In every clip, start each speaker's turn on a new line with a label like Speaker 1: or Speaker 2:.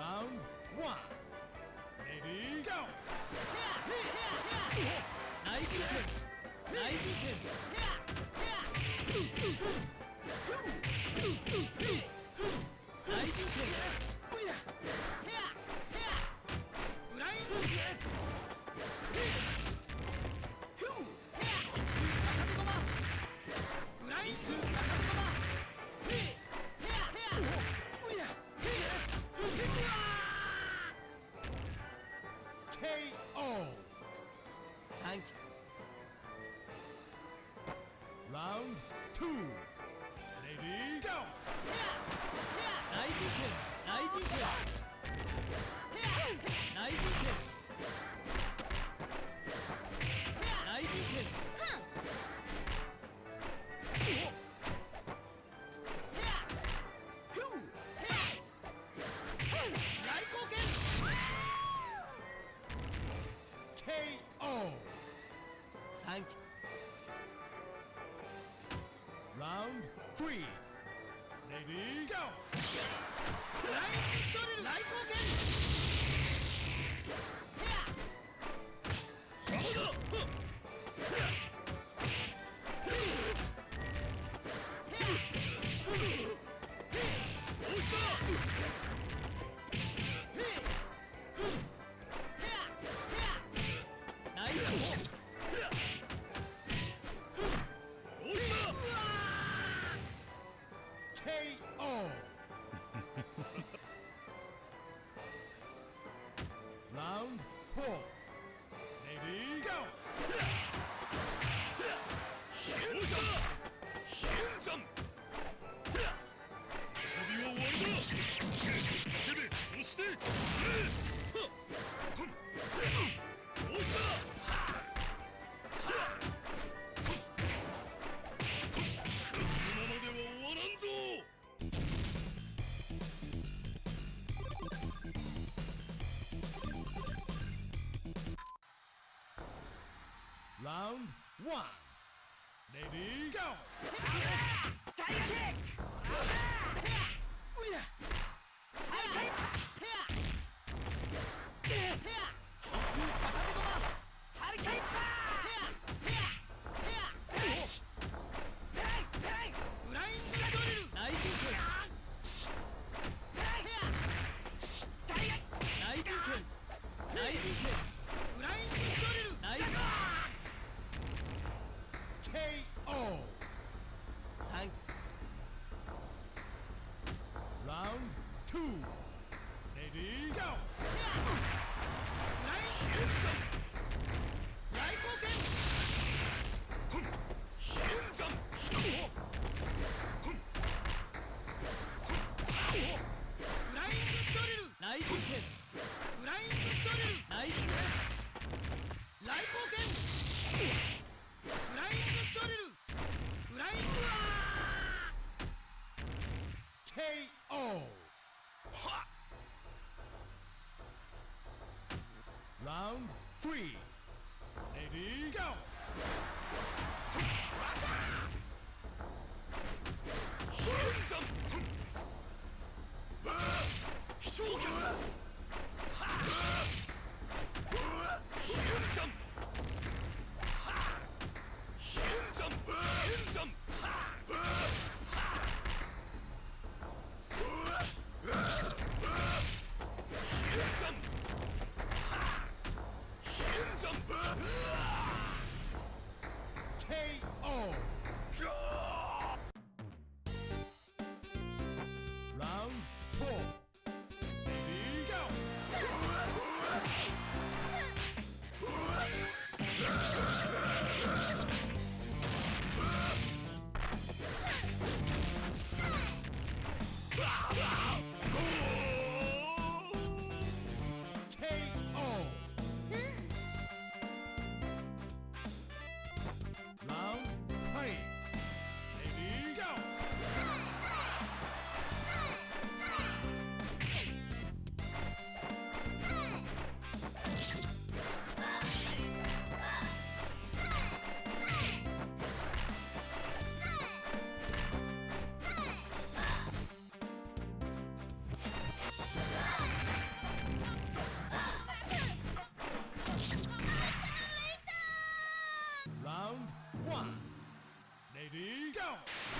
Speaker 1: Round one. Ready? Go!
Speaker 2: Nice hit! Nice hit! Nice hit!
Speaker 1: Round two. Ready? Go!
Speaker 2: Nice hit! Nice! Nice! 攻め押して。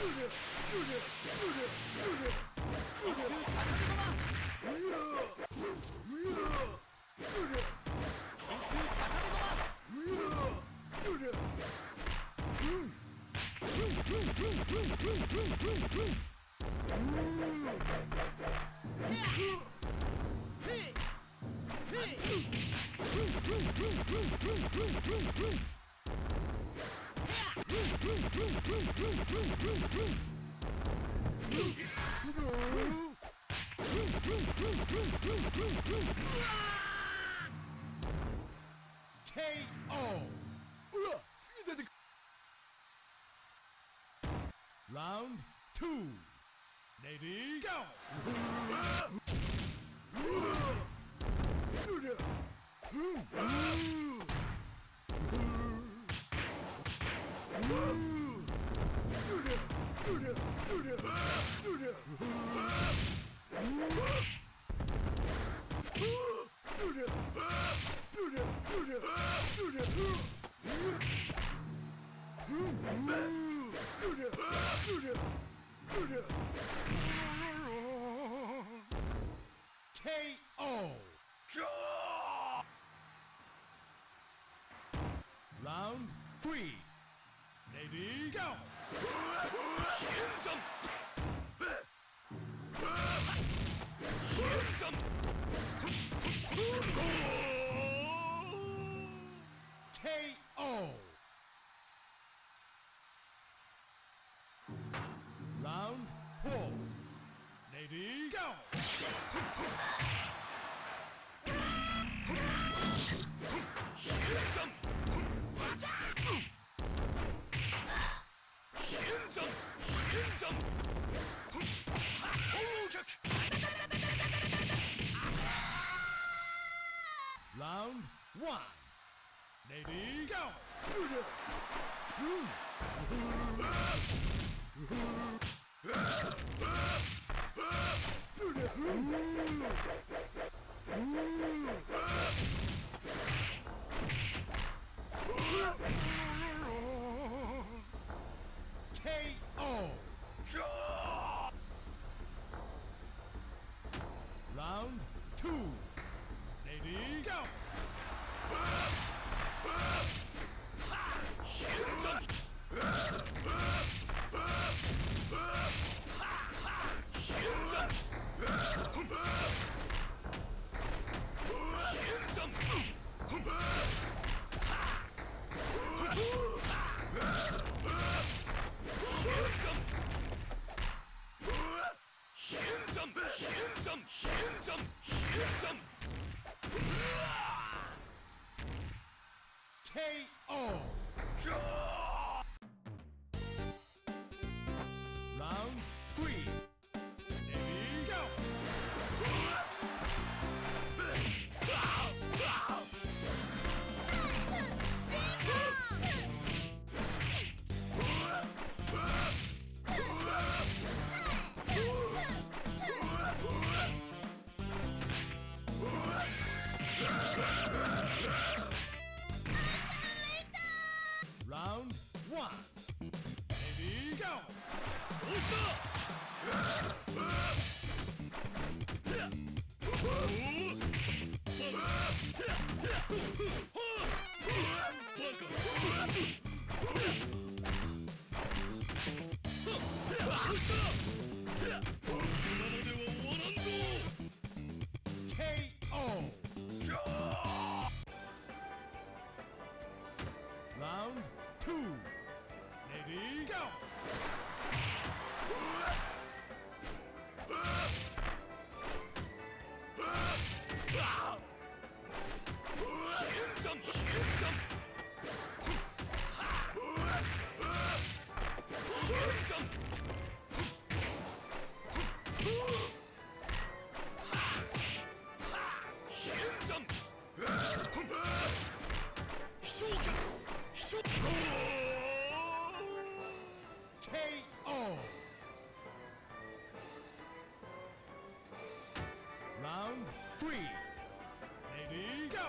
Speaker 2: 就是就是就是
Speaker 1: 就
Speaker 2: 是就是
Speaker 1: Round two. Lady, go! KO. Round three. Lady, go! KO. Round one. Lady, go! KO. Round. Lady, Round two. Lady, go! KO. Round three. Lady, go!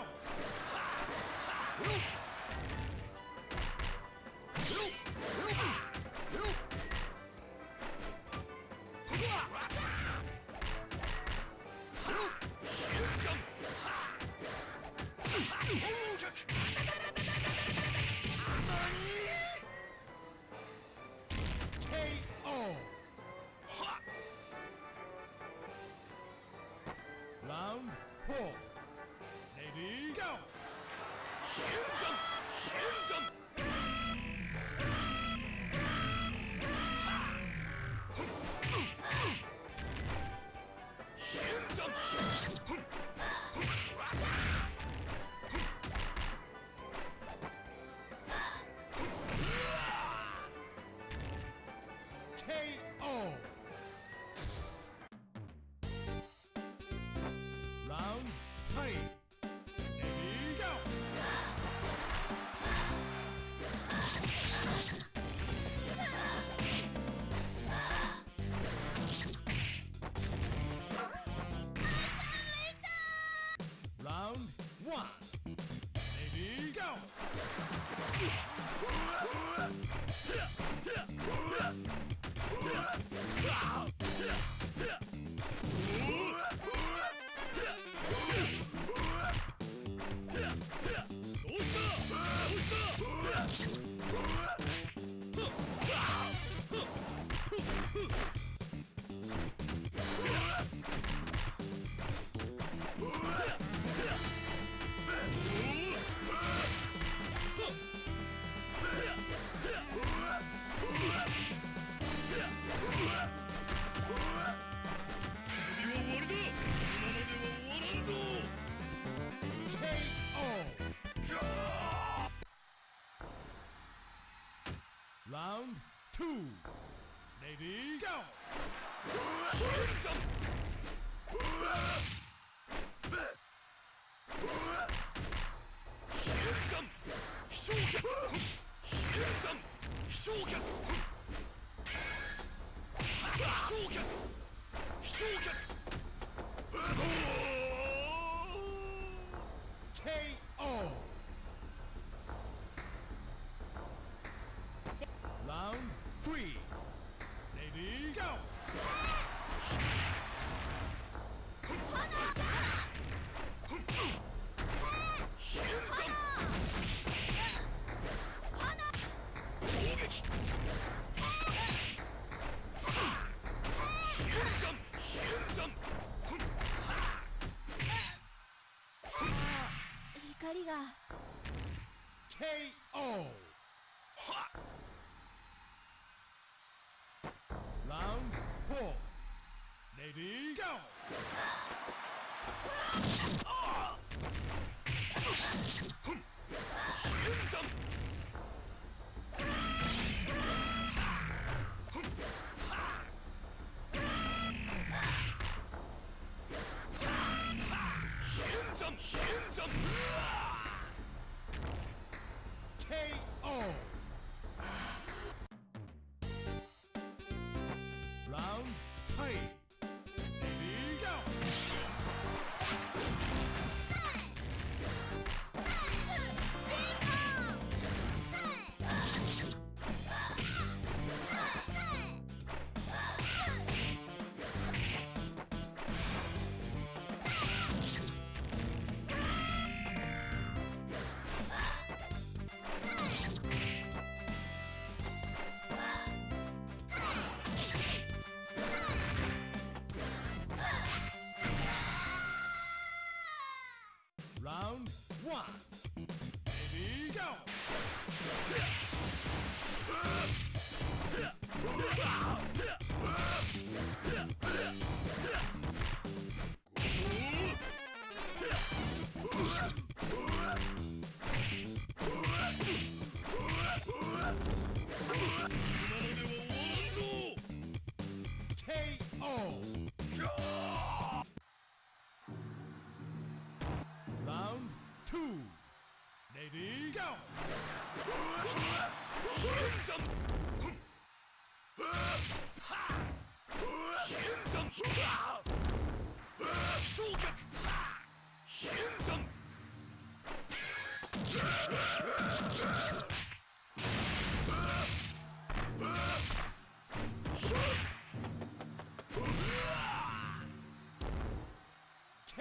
Speaker 1: Ready, three. Ready, go!
Speaker 3: 아, Ah!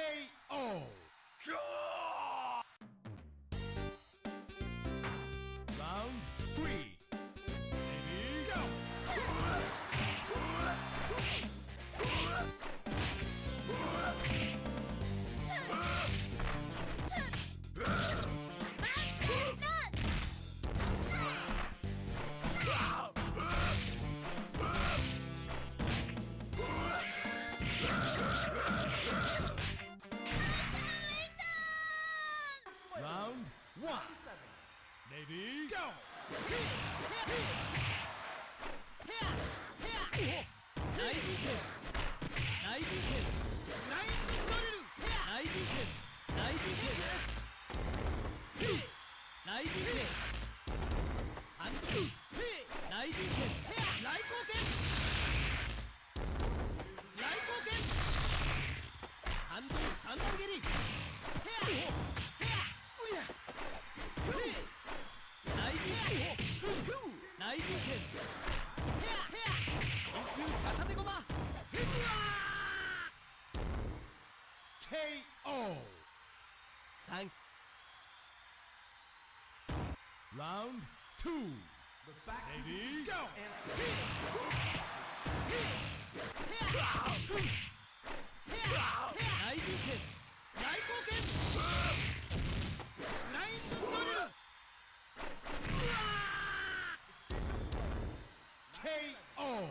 Speaker 1: KO! Bang. Round two. The back Ready? go! KO!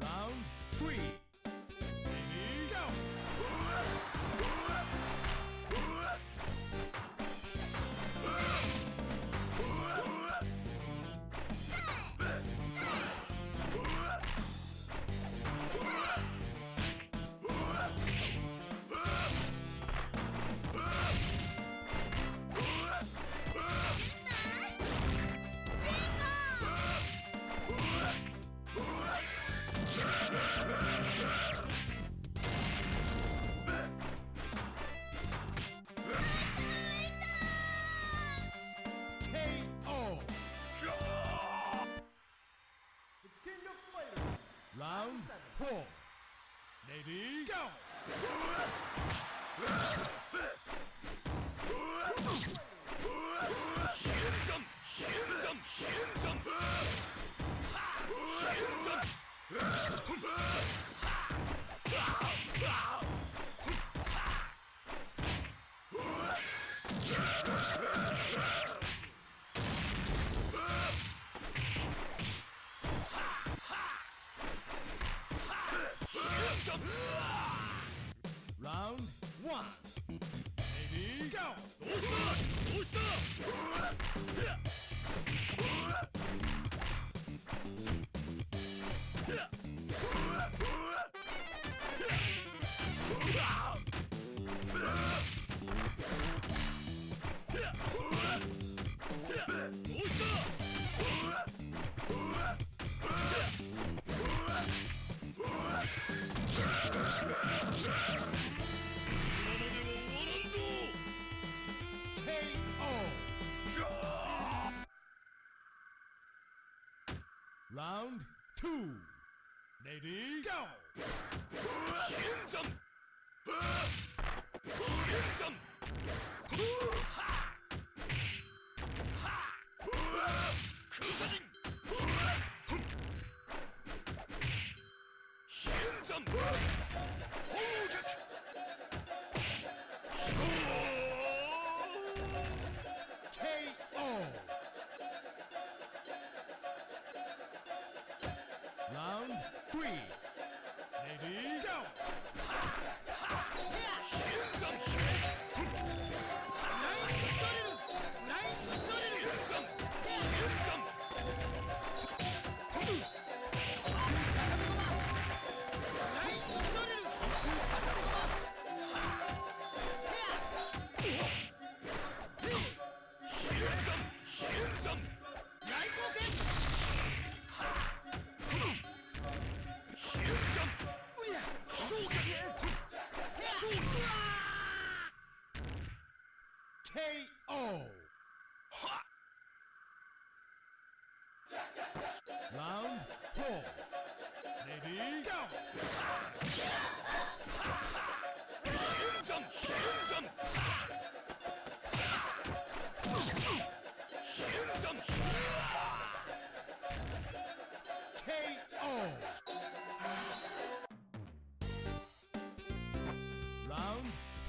Speaker 1: Round three.
Speaker 2: 투
Speaker 1: 레디 고! 힘점!
Speaker 2: 힘점! 하! 하! 그사진!
Speaker 1: 힘점!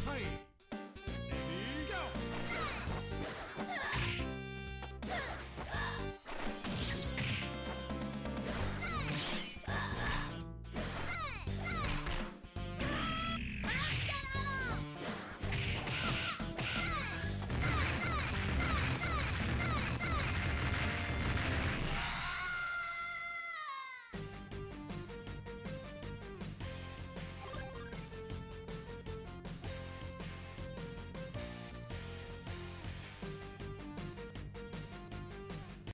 Speaker 1: Hey!